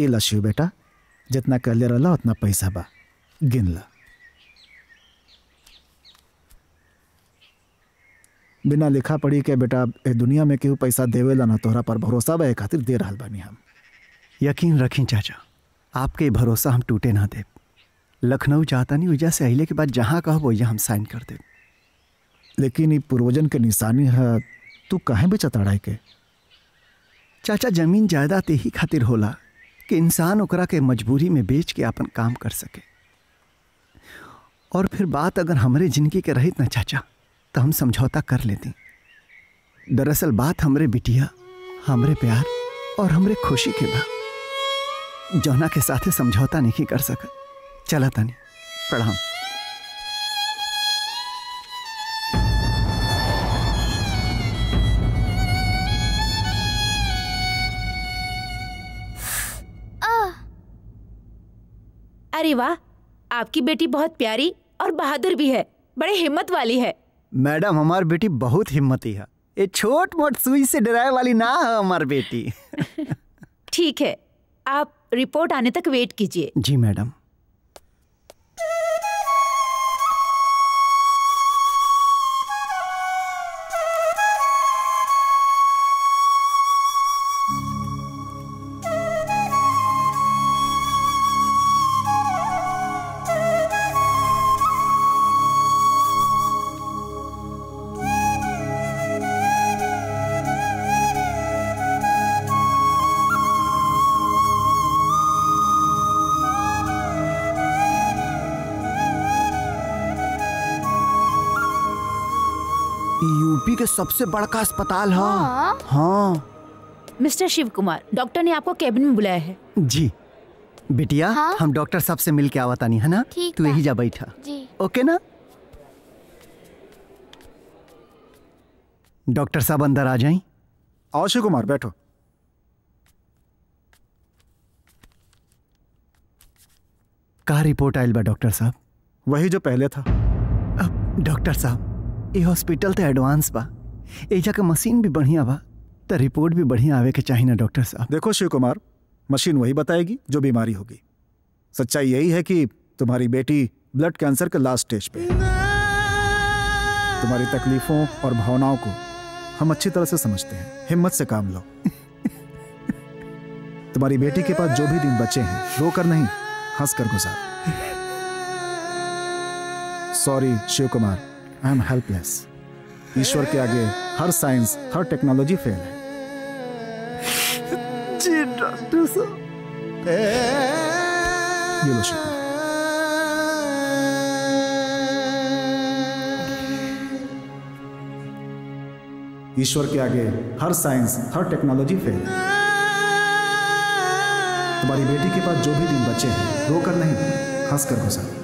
ए लशियो बेटा जितना कहले रहला उतना पैसा बा। गिन ला। बिना लिखा पढ़ी के बेटा ए दुनिया में केहू पैसा देवेला ना तोहरा पर भरोसा बा खातिर दे रहल बानी हम। यकीन रखें चाचा आपके भरोसा हम टूटे ना दे लखनऊ जाता नहीं वजह से अहिले के बाद जहाँ कहो वही हम साइन कर दे लेकिन ई पूर्वजन के निशानी है तू काहे बेचा तड़ाई के? चाचा ज़मीन जायदाद यही खातिर होला। कि इंसान ओकरा के मजबूरी में बेच के अपन काम कर सके। और फिर बात अगर हमरे ज़िंदगी के रहित ना चाचा तो हम समझौता कर लेते। दरअसल बात हमरे बिटिया, हमरे प्यार और हमरे खुशी के बा। जौना के साथे समझौता नहीं कर सका चला था नहीं प्रणाम। अरे वाह आपकी बेटी बहुत प्यारी और बहादुर भी है बड़े हिम्मत वाली है। मैडम हमारी बेटी बहुत हिम्मती है। ये छोट मोट सुई से डराए वाली ना है हमारी बेटी। ठीक है आप रिपोर्ट आने तक वेट कीजिए। जी मैडम। यूपी के सबसे बड़का अस्पताल है। हाँ। हाँ। मिस्टर शिव कुमार डॉक्टर ने आपको कैबिन में बुलाया है। जी। बिटिया हाँ? हम डॉक्टर साहब से मिल के आवतानी है ना? तू यही जा बैठा। जी। ओके ना? डॉक्टर साहब अंदर आ जाए। आओ शिव कुमार बैठो। कहा रिपोर्ट आयल बा डॉक्टर साहब? वही जो पहले था। अब डॉक्टर साहब ये हॉस्पिटल तो एडवांस बा। एजा के मशीन भी बढ़िया बा। तो रिपोर्ट भी बढ़िया आवे के चाहिए ना, डॉक्टर साहब। देखो शिव कुमार, मशीन वही बताएगी जो बीमारी होगी। सच्चाई यही है कि तुम्हारी बेटी ब्लड कैंसर के लास्ट स्टेज पे तुम्हारी तकलीफों और भावनाओं को हम अच्छी तरह से समझते हैं। हिम्मत से काम लो। तुम्हारी बेटी के पास जो भी दिन बचे हैं रो कर नहीं हंस कर गुजार। Sorry Shiv Kumar. I am helpless ईश्वर के आगे हर साइंस हर टेक्नोलॉजी फेल है। जी डॉक्टर साहब ये लो शिव ईश्वर के आगे हर साइंस हर टेक्नोलॉजी फेल है। तुम्हारी बेटी के पास जो भी दिन बचे हैं रोकर नहीं हंस कर गुजार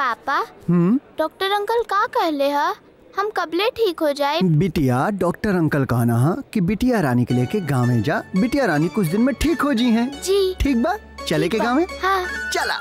पापा? हम्म? डॉक्टर अंकल का कहले हा? हम कबले ठीक हो जाए? बिटिया डॉक्टर अंकल कहना है कि बिटिया रानी के लेके गाँव में जा। बिटिया रानी कुछ दिन में ठीक हो जी हैं। जी। ठीक बा? चले के गाँव में? हाँ। चला।